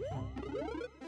Woo!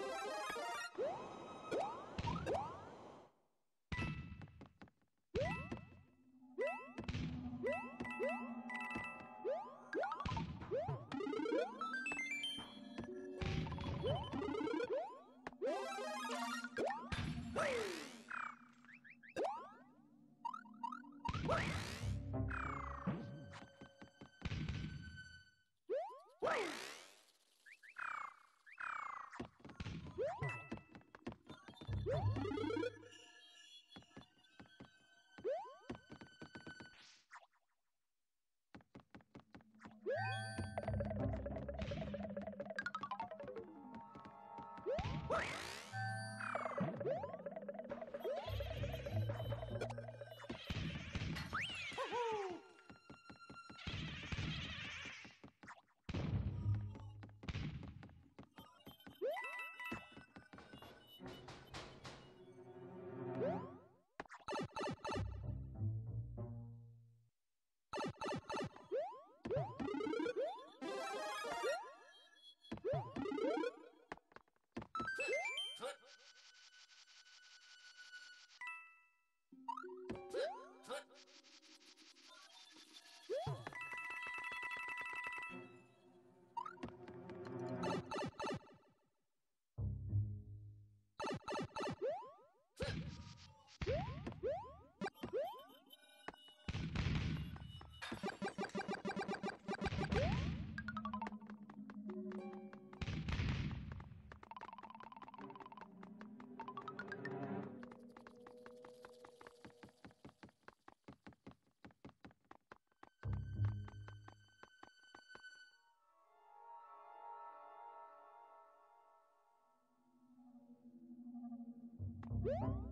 Oh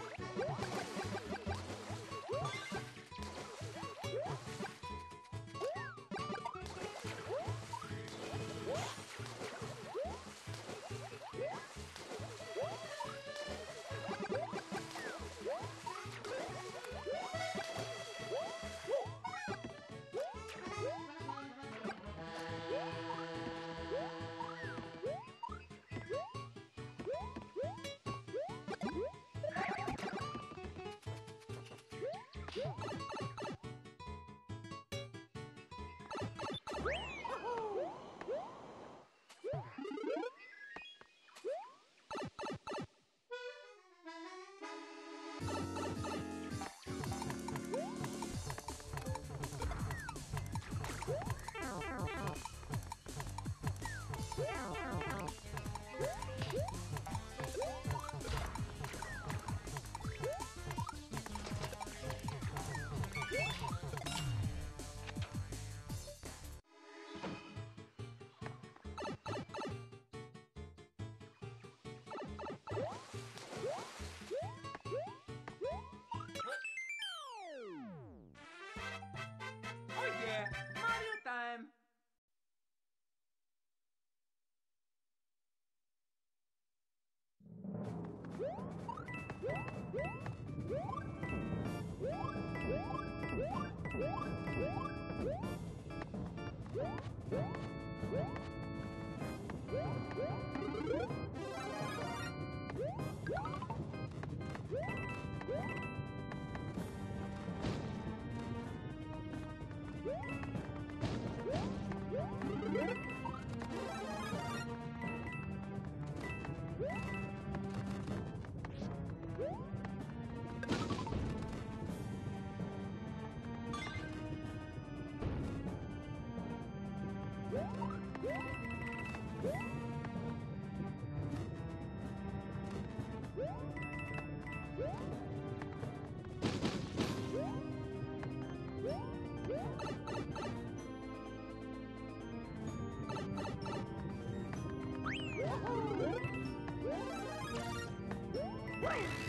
Wait!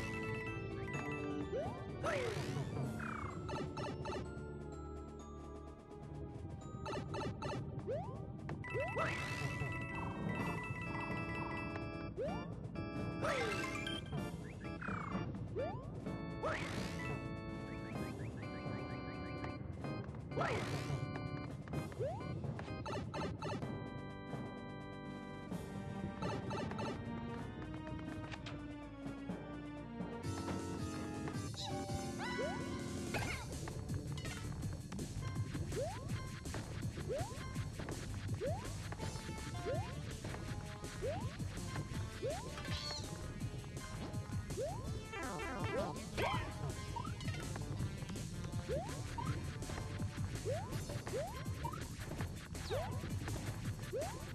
Woo!